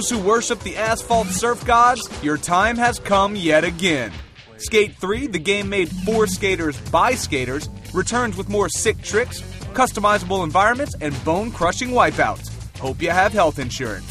those who worship the asphalt surf gods, your time has come yet again. Skate 3, the game made for skaters by skaters, returns with more sick tricks, customizable environments, and bone crushing wipeouts. Hope you have health insurance.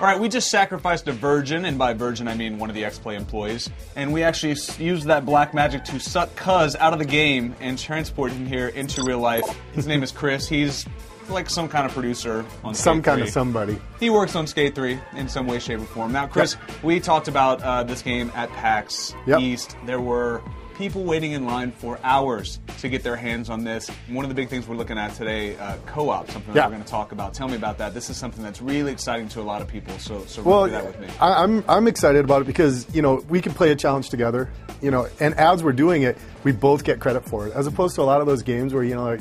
All right, we just sacrificed a virgin, and by virgin I mean one of the X-Play employees, and we actually used that black magic to suck Cuz out of the game and transport him here into real life. His name is Chris. He's like some kind of producer on Some Skate kind 3. of somebody. He works on Skate 3 in some way, shape, or form. Now, Chris, we talked about uh, this game at PAX Yep. East. There were people waiting in line for hours to get their hands on this. One of the big things we're looking at today, uh, co-op, something that we're going to talk about. Tell me about that. This is something that's really exciting to a lot of people. So, so Well, that with me. I, I'm I'm excited about it because you know we can play a challenge together. You know, and as we're doing it, we both get credit for it, as opposed to a lot of those games where you know like,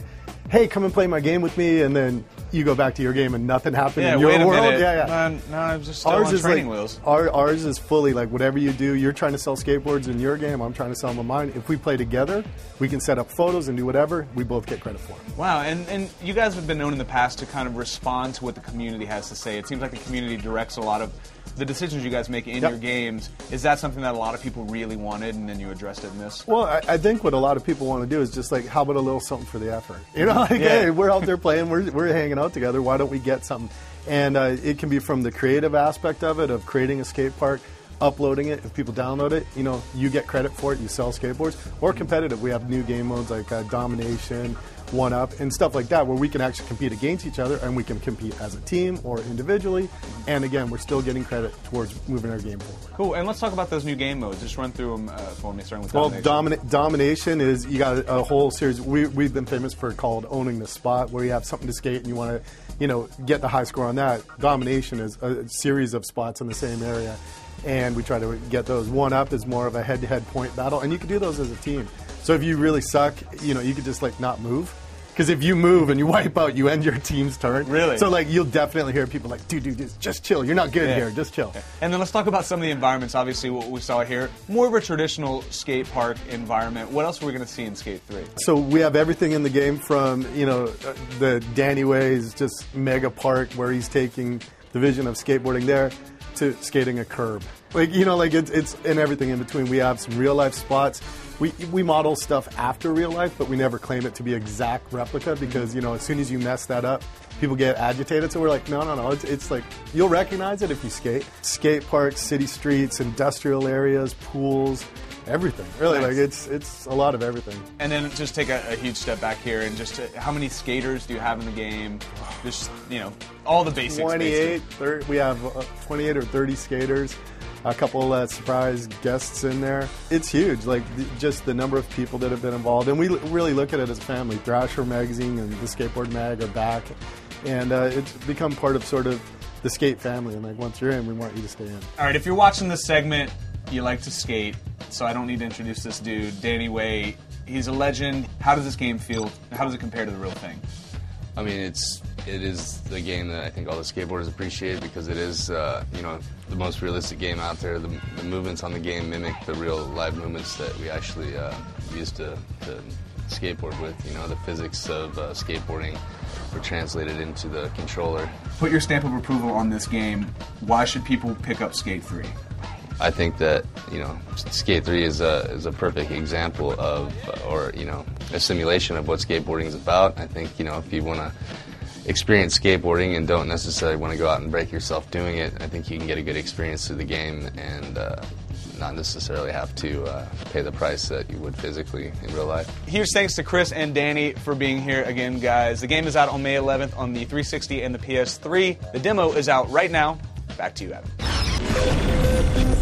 hey, come and play my game with me, and then you go back to your game and nothing happened yeah, in your wait a world. minute. Yeah, yeah. Um, no, I'm just Ours on is training like wheels. Our, ours is fully like whatever you do. You're trying to sell skateboards in your game. I'm trying to sell them in mine. If we play together, we can set up photos and do whatever. We both get credit for it. Wow, and, and you guys have been known in the past to kind of respond to what the community has to say. It seems like the community directs a lot of the decisions you guys make in Yep. your games. Is that something that a lot of people really wanted, and then you addressed it in this? Well, I, I think what a lot of people want to do is just like, how about a little something for the effort? You know, like, Yeah. hey, we're out there playing, we're, we're hanging out together. Why don't we get something? And uh, it can be from the creative aspect of it, of creating a skate park, uploading it. If people download it, you know, you get credit for it. You sell skateboards, or competitive. We have new game modes like uh, domination, one up, and stuff like that, where we can actually compete against each other, and we can compete as a team or individually. And again, we're still getting credit towards moving our game forward. Cool, and let's talk about those new game modes. Just run through them uh, for me, starting with Well, Domination. domina- domination is you got a, a whole series. We, we've been famous for called owning the spot, where you have something to skate and you want to, you know, get the high score on that. Domination is a series of spots in the same area, and we try to get those. One up is more of a head-to-head point battle, and you can do those as a team. So if you really suck, you know, you could just like not move. Because if you move and you wipe out, you end your team's turn. Really? So like you'll definitely hear people like, dude, dude, just, just chill. You're not good Yeah. here. Just chill. And then let's talk about some of the environments. Obviously, what we saw here, more of a traditional skate park environment. What else are we going to see in Skate 3? So we have everything in the game from you know uh, the Danny Way is just mega park where he's taking the vision of skateboarding there to skating a curb. Like you know, like it's it's and everything in between. We have some real life spots. We we model stuff after real life, but we never claim it to be exact replica because you know as soon as you mess that up, people get agitated. So we're like, no, no, no. It's, it's like you'll recognize it if you skate. Skate parks, city streets, industrial areas, pools. Everything, really, Nice. like it's it's a lot of everything. And then just take a, a huge step back here and just uh, how many skaters do you have in the game? Just, you know, all the basics. 28, 30, we have uh, 28 or 30 skaters, a couple uh, surprise guests in there. It's huge, like the, just the number of people that have been involved. And we l- really look at it as a family. Thrasher Magazine and the Skateboard Mag are back, and uh, it's become part of sort of the skate family. And like once you're in, we want you to stay in. All right, if you're watching this segment, you like to skate, so I don't need to introduce this dude, Danny Way. He's a legend. How does this game feel? How does it compare to the real thing? I mean, it's it is the game that I think all the skateboarders appreciate because it is uh, you know the most realistic game out there. The, the movements on the game mimic the real live movements that we actually uh, use to, to skateboard with. You know, the physics of uh, skateboarding were translated into the controller. Put your stamp of approval on this game. Why should people pick up Skate 3? I think that you know Skate 3 is a is a perfect example of or you know a simulation of what skateboarding is about. I think you know if you want to experience skateboarding and don't necessarily want to go out and break yourself doing it, I think you can get a good experience through the game and uh, not necessarily have to uh, pay the price that you would physically in real life. Huge thanks to Chris and Danny for being here again, guys. The game is out on May 11th on the 360 and the PS3. The demo is out right now. Back to you, Adam.